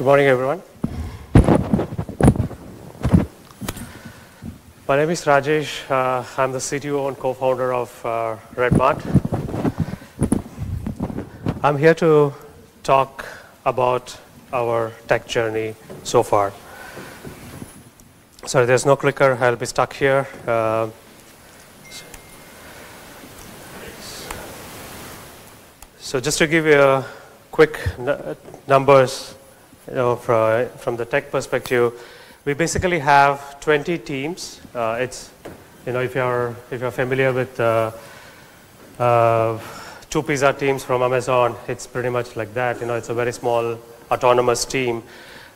Good morning, everyone. My name is Rajesh. Uh, I'm the CTO and co-founder of uh, Redmart. I'm here to talk about our tech journey so far. Sorry, there's no clicker. I'll be stuck here. Uh, so just to give you a quick numbers, you know, from, from the tech perspective, we basically have 20 teams. Uh, it's, you know, if you're, if you're familiar with uh, uh, two pizza teams from Amazon, it's pretty much like that. You know, it's a very small autonomous team,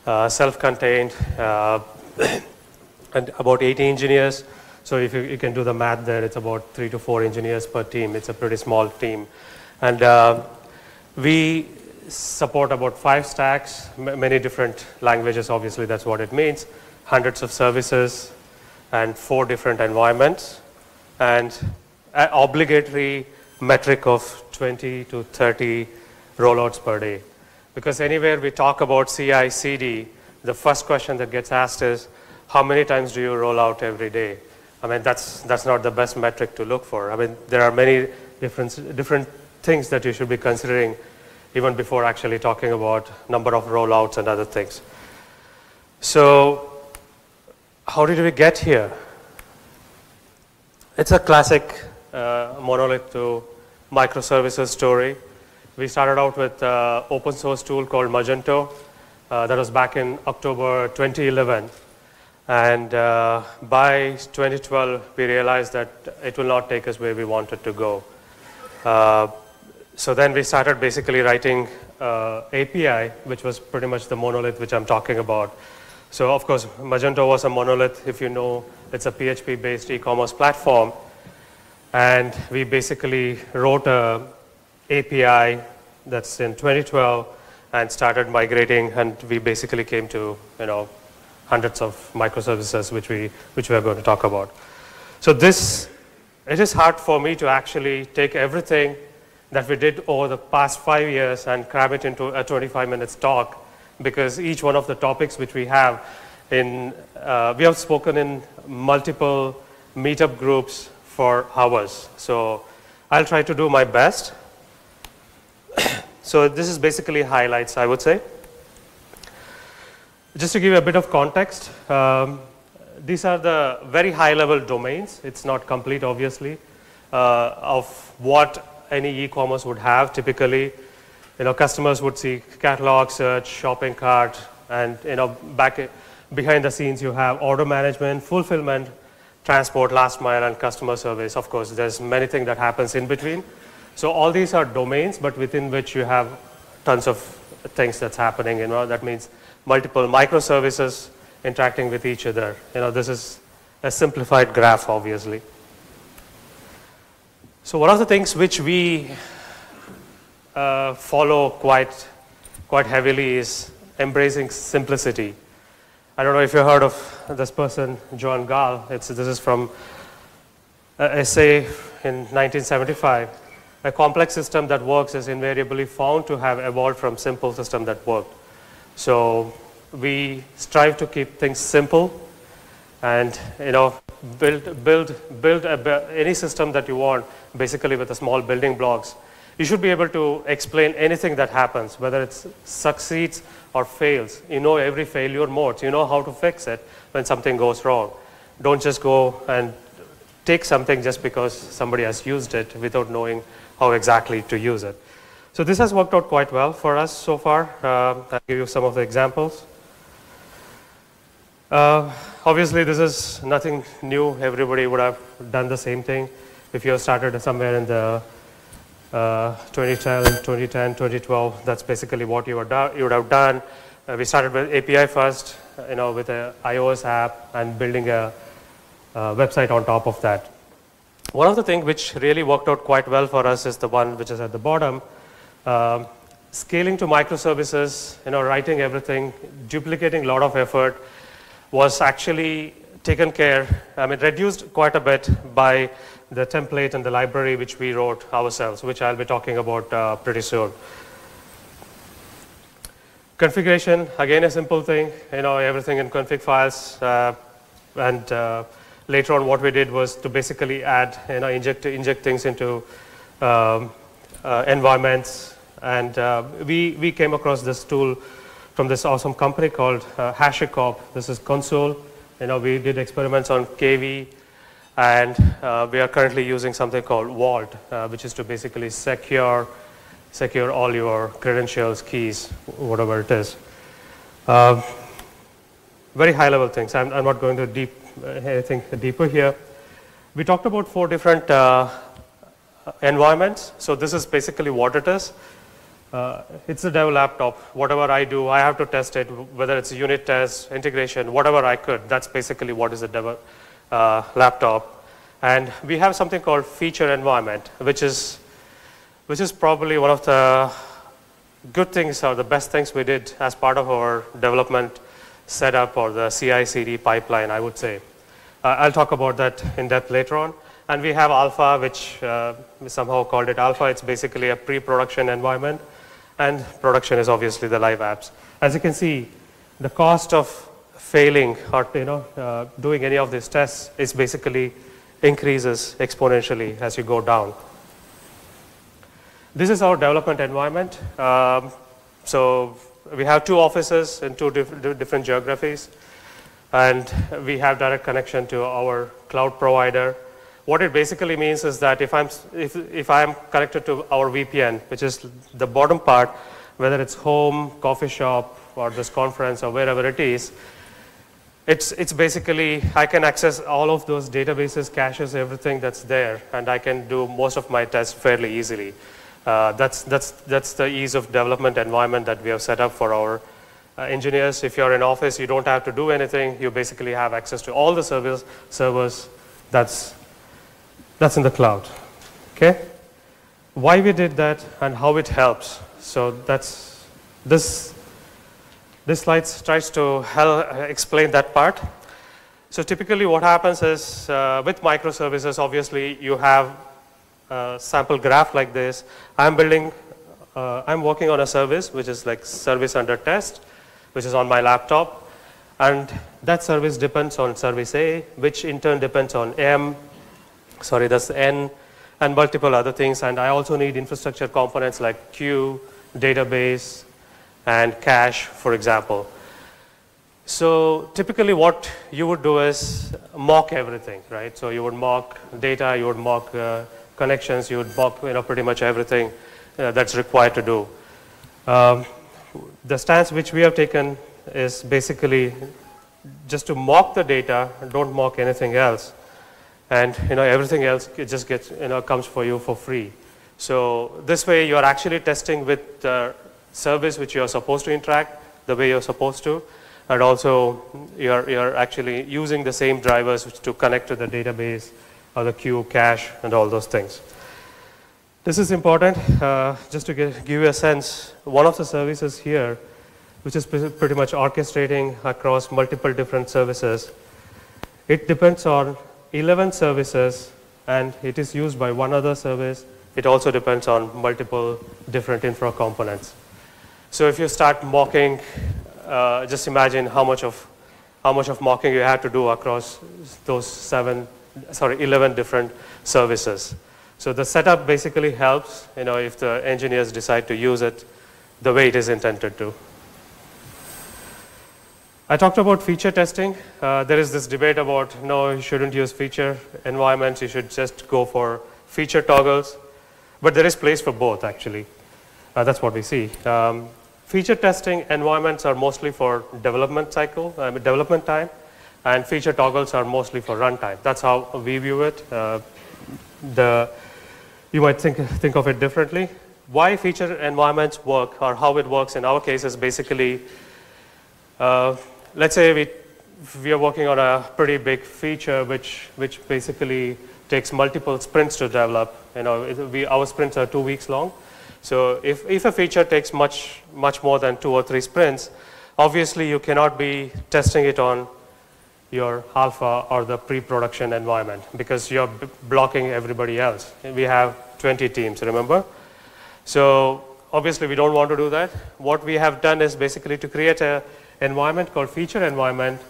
uh, self-contained, uh, and about 80 engineers. So if you, you, can do the math there, it's about three to four engineers per team. It's a pretty small team. And uh, we support about five stacks, many different languages, obviously that's what it means, hundreds of services, and four different environments, and an obligatory metric of 20 to 30 rollouts per day. Because anywhere we talk about CI, CD, the first question that gets asked is, how many times do you roll out every day? I mean, that's, that's not the best metric to look for. I mean, there are many different, different things that you should be considering even before actually talking about number of rollouts and other things. So how did we get here? It's a classic uh, monolith to microservices story. We started out with uh, open source tool called Magento. Uh, that was back in October 2011. And uh, by 2012, we realized that it will not take us where we wanted to go. So then we started basically writing uh, API, which was pretty much the monolith which I'm talking about. So of course, Magento was a monolith. If you know, it's a PHP-based e-commerce platform. And we basically wrote a API that's in 2012 and started migrating. And we basically came to, you know, hundreds of microservices, which we, which we are going to talk about. So this, it is hard for me to actually take everything that we did over the past five years and cram it into a 25 minutes talk because each one of the topics which we have in, uh, we have spoken in multiple meetup groups for hours. So I'll try to do my best. so this is basically highlights, I would say. Just to give you a bit of context, um, these are the very high level domains. It's not complete, obviously, uh, of what any e-commerce would have typically. You know, customers would see catalog, search, shopping cart, and you know, back behind the scenes you have order management, fulfillment, transport, last mile, and customer service. Of course, there's many things that happens in between. So all these are domains, but within which you have tons of things that's happening. You know, that means multiple microservices interacting with each other. You know, this is a simplified graph, obviously. So one of the things which we uh, follow quite, quite heavily is embracing simplicity. I don't know if you heard of this person, John Gall. It's, this is from an essay in 1975. A complex system that works is invariably found to have evolved from simple system that worked. So we strive to keep things simple and you know build build build a, any system that you want basically with the small building blocks you should be able to explain anything that happens whether it succeeds or fails. You know every failure mode you know how to fix it when something goes wrong. Don't just go and take something just because somebody has used it without knowing how exactly to use it. So this has worked out quite well for us so far. Uh, i'll give you some of the examples. Uh, obviously, this is nothing new. Everybody would have done the same thing. If you started somewhere in the uh, 2010, 2010, 2012, that's basically what you, you would have done. Uh, we started with API first, you know, with an iOS app and building a, a, website on top of that. One of the things which really worked out quite well for us is the one which is at the bottom. Um, scaling to microservices, you know, writing everything, duplicating a lot of effort, was actually taken care, I mean, reduced quite a bit by the template and the library which we wrote ourselves, which I'll be talking about uh, pretty soon. Configuration, again a simple thing, you know, everything in config files. Uh, and uh, later on what we did was to basically add, you know, inject, inject things into um, uh, environments. And uh, we, we came across this tool from this awesome company called uh, HashiCorp. This is Consul. You know, we did experiments on KV, and uh, we are currently using something called Vault, uh, which is to basically secure, secure all your credentials, keys, whatever it is. Uh, very high level things. I'm, I'm not going to deep, uh, anything deeper here. We talked about four different uh, environments. So this is basically what it is. Uh, it's a dev laptop. Whatever I do, I have to test it, whether it's a unit test, integration, whatever I could. That's basically what is a dev uh, laptop. And we have something called feature environment, which is, which is probably one of the good things or the best things we did as part of our development setup or the CI/CD pipeline, I would say. Uh, I'll talk about that in depth later on. And we have alpha, which uh, we somehow called it alpha. It's basically a pre-production environment and production is obviously the live apps. As you can see, the cost of failing or you know, uh, doing any of these tests is basically increases exponentially as you go down. This is our development environment. Um, so we have two offices in two diff different geographies, and we have direct connection to our cloud provider. What it basically means is that if I'm, if, if I'm connected to our VPN, which is the bottom part, whether it's home, coffee shop, or this conference, or wherever it is, it's, it's basically, I can access all of those databases, caches, everything that's there, and I can do most of my tests fairly easily. Uh, that's, that's, that's the ease of development environment that we have set up for our uh, engineers. If you're in office, you don't have to do anything. You basically have access to all the servers, servers that's that's in the cloud. Okay? Why we did that and how it helps. So that's this this slide tries to help explain that part. So typically what happens is uh, with microservices, obviously you have a sample graph like this. I'm building, uh, I'm working on a service which is like service under test, which is on my laptop. And that service depends on service A, which in turn depends on M, sorry, that's N and multiple other things. And I also need infrastructure components like queue, database, and cache, for example. So typically what you would do is mock everything, right? So you would mock data, you would mock uh, connections, you would mock you know, pretty much everything uh, that's required to do. Um, the stance which we have taken is basically just to mock the data, don't mock anything else and you know everything else just gets you know comes for you for free. So this way you are actually testing with the service which you are supposed to interact the way you're supposed to, and also you're you're actually using the same drivers to connect to the database or the queue, cache, and all those things. This is important uh, just to get, give you a sense. One of the services here, which is pretty much orchestrating across multiple different services, it depends on 11 services and it is used by one other service. It also depends on multiple different infra components. So if you start mocking, uh, just imagine how much of how much of mocking you have to do across those seven, sorry, 11 different services. So the setup basically helps, you know, if the engineers decide to use it the way it is intended to. I talked about feature testing. Uh, there is this debate about no, you shouldn't use feature environments, you should just go for feature toggles. But there is place for both, actually. Uh, that's what we see. Um, feature testing environments are mostly for development cycle, uh, development time, and feature toggles are mostly for runtime. That's how we view it. Uh, the, you might think, think of it differently. Why feature environments work, or how it works in our case is basically uh, let's say we, we are working on a pretty big feature which, which basically takes multiple sprints to develop. You know, we, our sprints are two weeks long. So if, if a feature takes much, much more than two or three sprints, obviously you cannot be testing it on your alpha or the pre-production environment because you're blocking everybody else. We have 20 teams, remember? So obviously, we don't want to do that. What we have done is basically to create an environment called feature environment.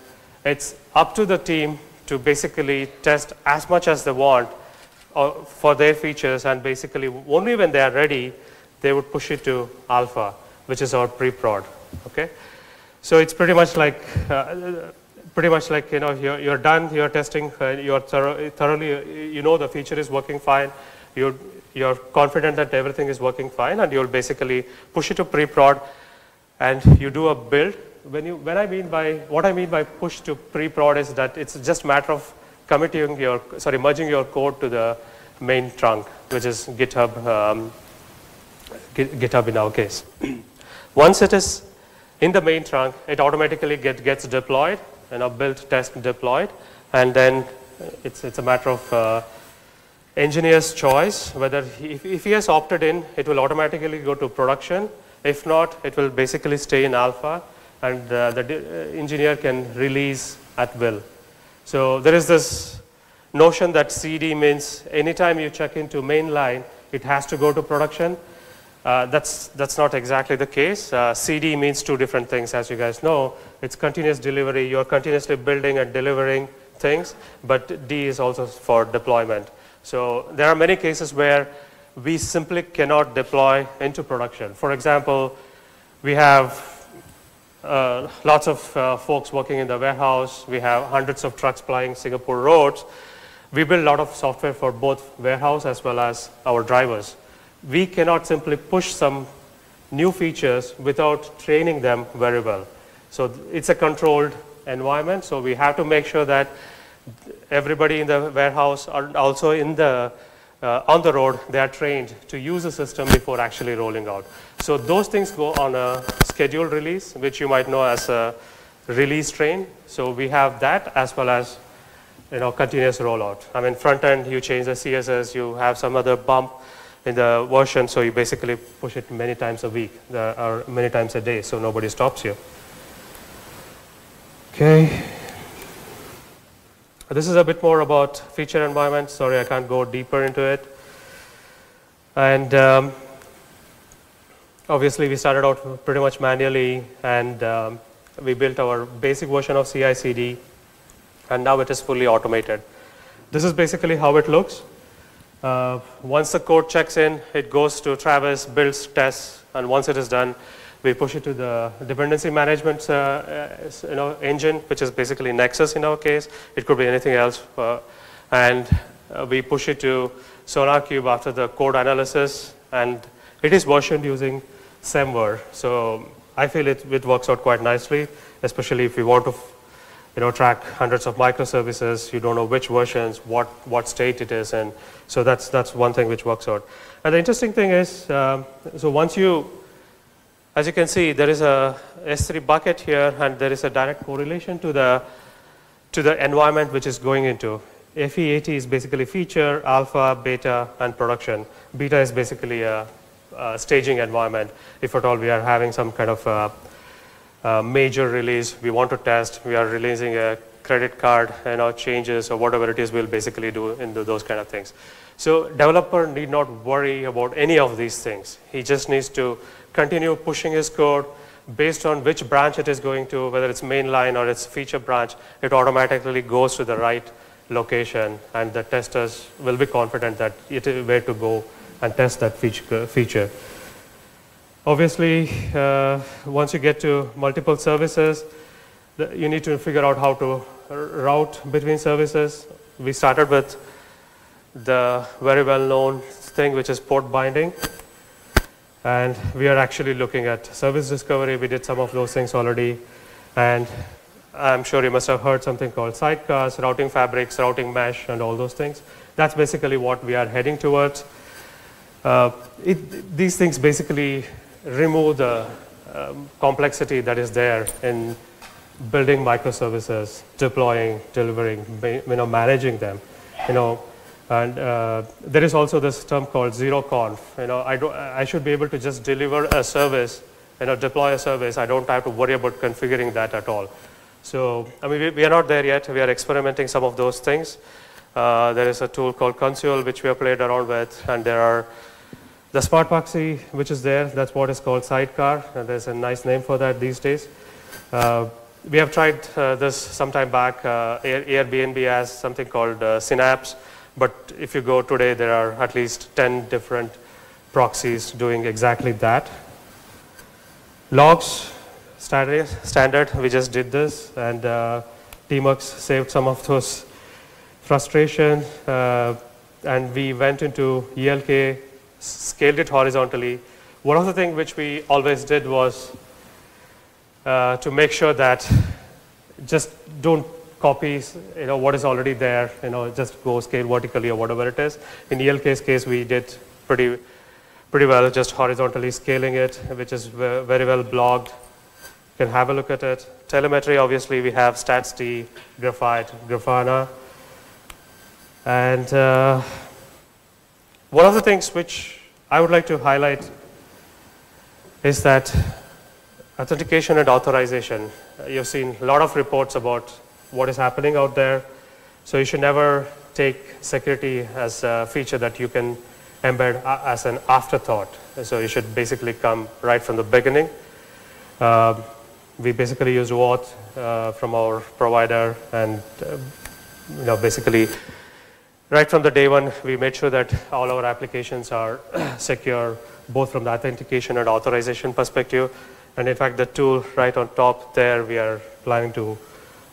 It's up to the team to basically test as much as they want uh, for their features and basically only when they are ready, they would push it to alpha, which is our pre-prod, okay? So it's pretty much like, uh, pretty much like, you know, you're, you're done, you're testing, uh, you're thorough, thoroughly, you know the feature is working fine, you're, you're confident that everything is working fine and you'll basically push it to pre-prod and you do a build. When, you, when I mean by, what I mean by push to pre-prod is that it's just a matter of committing your, sorry, merging your code to the main trunk, which is GitHub, um, GitHub in our case. Once it is in the main trunk, it automatically get, gets deployed, you know, built, test, deployed, and then it's, it's a matter of uh, engineer's choice, whether he, if, if he has opted in, it will automatically go to production. If not, it will basically stay in alpha, and uh, the engineer can release at will. So there is this notion that CD means anytime you check into mainline, it has to go to production. Uh, that's, that's not exactly the case. Uh, CD means two different things, as you guys know. It's continuous delivery. You're continuously building and delivering things, but D is also for deployment. So there are many cases where we simply cannot deploy into production. For example, we have uh, lots of uh, folks working in the warehouse. We have hundreds of trucks plying Singapore roads. We build a lot of software for both warehouse as well as our drivers. We cannot simply push some new features without training them very well. So it's a controlled environment, so we have to make sure that everybody in the warehouse are also in the uh, on the road, they are trained to use the system before actually rolling out. So those things go on a scheduled release, which you might know as a release train. So we have that as well as you know, continuous rollout. I mean, front end, you change the CSS, you have some other bump in the version, so you basically push it many times a week or many times a day, so nobody stops you. Okay. This is a bit more about feature environment. Sorry, I can't go deeper into it. And um, obviously, we started out pretty much manually, and um, we built our basic version of CI/CD, and now it is fully automated. This is basically how it looks. Uh, once the code checks in, it goes to Travis, builds, tests, and once it is done, we push it to the dependency management uh, uh, you know, engine, which is basically Nexus in our case. It could be anything else. Uh, and we push it to SonarQube after the code analysis. And it is versioned using Semver. So I feel it, it works out quite nicely, especially if you want to you know, track hundreds of microservices, you don't know which versions, what, what state it is, and so that's, that's one thing which works out. And the interesting thing is, um, so once you as you can see, there is a S3 bucket here, and there is a direct correlation to the, to the environment which is going into. FE80 is basically feature, alpha, beta, and production. Beta is basically a, a staging environment. If at all we are having some kind of a, a major release, we want to test, we are releasing a credit card you know, changes or whatever it is, we'll basically do into those kind of things. So developer need not worry about any of these things. He just needs to continue pushing his code based on which branch it is going to, whether it's mainline or it's feature branch, it automatically goes to the right location and the testers will be confident that it is where to go and test that feature. Obviously, uh, once you get to multiple services, you need to figure out how to route between services. We started with the very well known thing which is port binding. And we are actually looking at service discovery. We did some of those things already. And I'm sure you must have heard something called sidecars, routing fabrics, routing mesh, and all those things. That's basically what we are heading towards. Uh, it, these things basically remove the um, complexity that is there in building microservices, deploying, delivering, you know, managing them. You know, and uh, there is also this term called zero conf. You know, I, I should be able to just deliver a service, you know, deploy a service. I don't have to worry about configuring that at all. So, I mean, we, we are not there yet. We are experimenting some of those things. Uh, there is a tool called Consul, which we have played around with, and there are The smart proxy, which is there, that's what is called Sidecar. And there's a nice name for that these days. Uh, we have tried uh, this some time back. Uh, Airbnb has something called uh, Synapse. But if you go today, there are at least 10 different proxies doing exactly that. Logs, standard, we just did this. And uh, Tmux saved some of those frustrations. Uh, and we went into ELK, scaled it horizontally. One of the things which we always did was uh, to make sure that just don't copy you know, what is already there, you know, just go scale vertically or whatever it is. In ELK's case, we did pretty, pretty well, just horizontally scaling it, which is very well blogged. You can have a look at it. Telemetry, obviously, we have StatsD, Graphite, Grafana. And uh, one of the things which I would like to highlight is that authentication and authorization. You've seen a lot of reports about what is happening out there. So you should never take security as a feature that you can embed as an afterthought. So you should basically come right from the beginning. Uh, we basically use OAuth uh, from our provider and uh, you know, basically right from the day one, we made sure that all our applications are secure, both from the authentication and authorization perspective. And in fact, the tool right on top there, we are planning to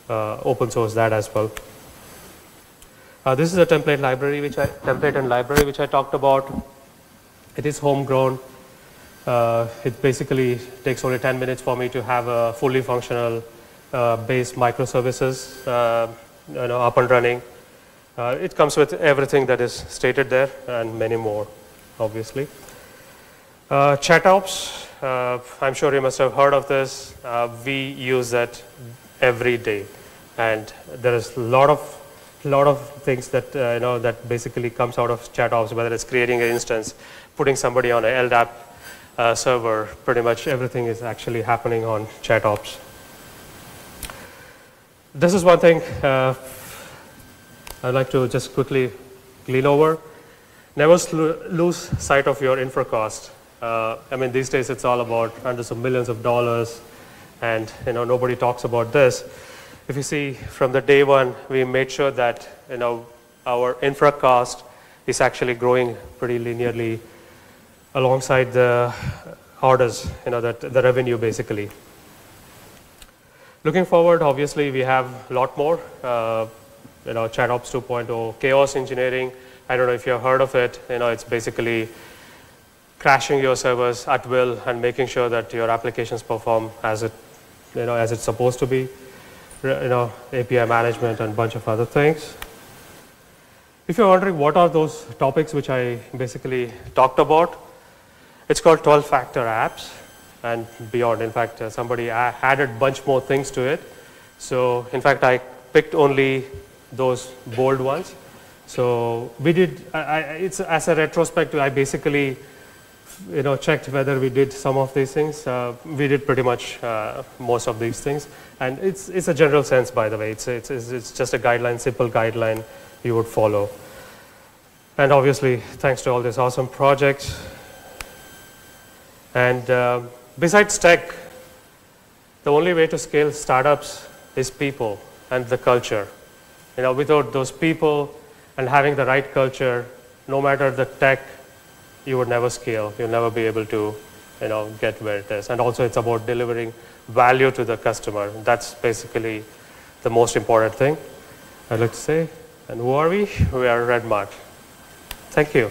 open source that as well. Uh, this is a template library, which I, template and library, which I talked about. It is homegrown. Uh, it basically takes only 10 minutes for me to have a fully functional uh, base microservices uh, you know, up and running. Uh, it comes with everything that is stated there and many more, obviously. Uh, ChatOps, uh, I'm sure you must have heard of this. Uh, we use that every day, and there is a lot of lot of things that uh, you know that basically comes out of ChatOps, whether it's creating an instance, putting somebody on an LDAP uh, server. Pretty much everything is actually happening on ChatOps. This is one thing I'd like to just quickly glean over. Never lose sight of your infra cost. Uh, I mean, these days it's all about hundreds of millions of dollars, and you know nobody talks about this. If you see from the day one, we made sure that you know our infra cost is actually growing pretty linearly alongside the orders, you know, that the revenue basically. Looking forward, obviously, we have a lot more. Uh, you know, ChatOps 2.0, chaos engineering. I don't know if you've heard of it. You know, it's basically crashing your servers at will and making sure that your applications perform as it, you know, as it's supposed to be. You know, API management and a bunch of other things. If you're wondering what are those topics which I basically talked about, it's called 12-factor apps and beyond. In fact, uh, somebody added a bunch more things to it. So in fact, I picked only those bold ones. So we did, I, I, it's as a retrospective, I basically you know, checked whether we did some of these things. Uh, we did pretty much uh, most of these things. And it's, it's a general sense, by the way. It's, it's, it's just a guideline, simple guideline you would follow. And obviously, thanks to all these awesome projects. And uh, besides tech, the only way to scale startups is people and the culture. You know, without those people and having the right culture, no matter the tech, you would never scale. You'll never be able to, you know, get where it is. And also it's about delivering value to the customer. That's basically the most important thing I'd like to say. And who are we? We are Redmart. Thank you.